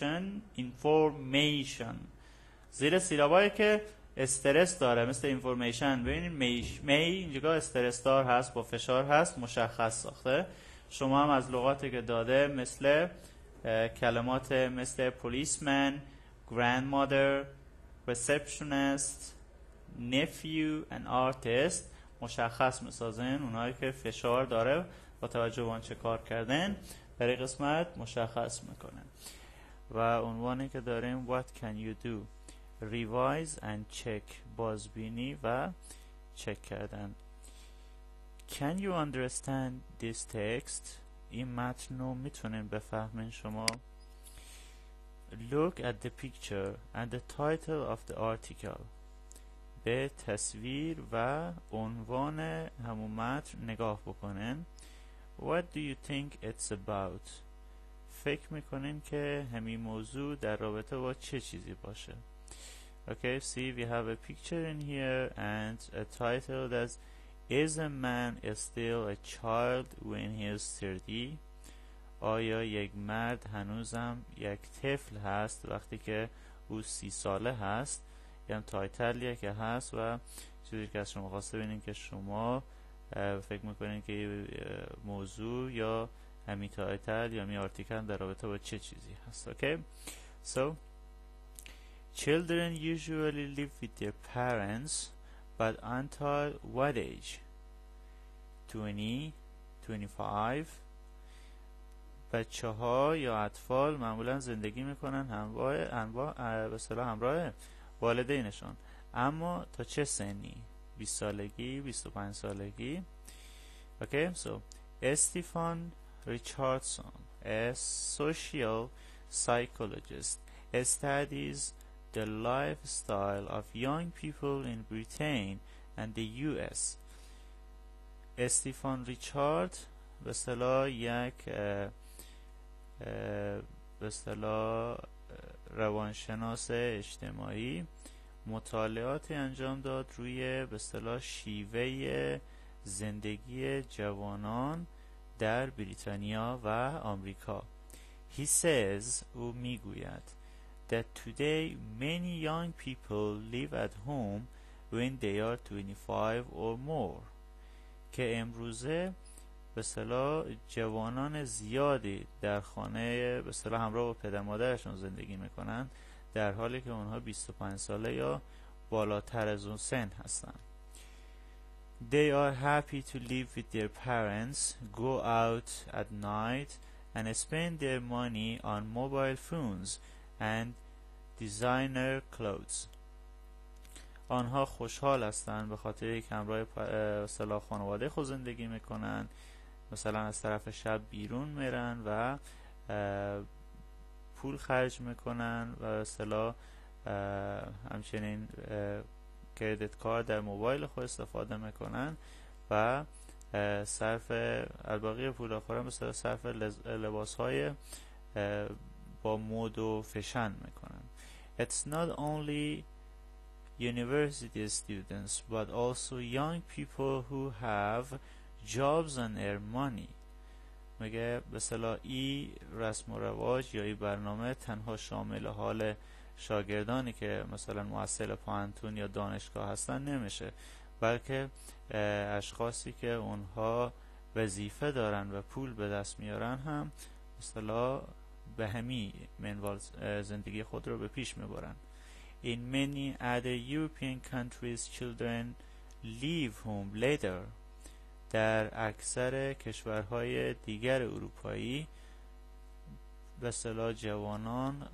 information information. زیر سیلابایی که استرس داره مثل اینفورمیشن ببینید میش می اینجا استرس دار هست با فشار هست مشخص ساخته. شما هم از لغاتی که داده مثل کلمات مثل policeman grandmother receptionist nephew and artist. مشخص می‌سازن اونایی که فشار داره با توجه به چه کار کردن. برای قسمت مشخص می‌کنن. و عنوانی که داریم what can you do revise and check بازبینی و چک کردن can you understand this text این متن رو می‌تونین بفهمین شما look at the picture and the title of the article به تصویر و عنوان همون متن نگاه بکنن What do you think it's about? فکر می‌کنین که همین موضوع در رابطه با چه چیزی باشه Okay, see we have a picture in here and a title that's Is a man still a child when he is 30? آیا یک مرد هنوزم یک طفل هست وقتی که او سی ساله هست یعنی title یه که هست و چیزی که از شما خواسته ببینید که شما فکر می‌کنین که موضوع یا همی title یا همی article در رابطه با چه چیزی هست okay so children usually live with their parents but until what age? 20 25 بچه ها یا اطفال معمولا زندگی می‌کنن همراه انواع به همراه والدینشان. اما تا چه سنی؟ 20 سالگی 25 سالگی. Okay so Stefan Richardson a social psychologist studies the lifestyle of young people in Britain and the US استیفان ریچارد به اصطلاح یک به اصطلاح روانشناس اجتماعی مطالعاتی انجام داد روی به اصطلاح شیوه زندگی جوانان در بریتانیا و آمریکا. He says او می‌گوید that today many young people live at home when they are 25 or more. که امروزه به صلاح جوانان زیادی در خانه به صلاح همراه با پدر مادرشون زندگی می‌کنن در حالی که اونها 25 ساله یا بالاتر از اون سن هستن. They are happy to live with their parents, go out at night and spend their money on mobile phones and designer clothes. آنها خوشحال هستند به خاطر که همراه اصطلاح خانواده خود زندگی می‌کنن مثلا از طرف شب بیرون میرن و پول خرج می‌کنن و اصطلاح همچنین کردیت کارت در موبایل خود استفاده می‌کنن و صرف الباقی پول آخرم به صرف لباس های با مود و فشن می‌کنن. It's not only university students but also young people who have jobs and earn money. میگه به صلاح ای رسم و رواج یا ای برنامه تنها شامل حال شاگردانی که مثلا محصل پانتون یا دانشگاه هستن نمیشه بلکه اشخاصی که اونها وظیفه دارن و پول به دست میارن هم مثلا به همی منوال زندگی خود رو به پیش می‌برن. In many other European countries children leave home later. در اکثر کشورهای دیگر اروپایی به صلاح جوانان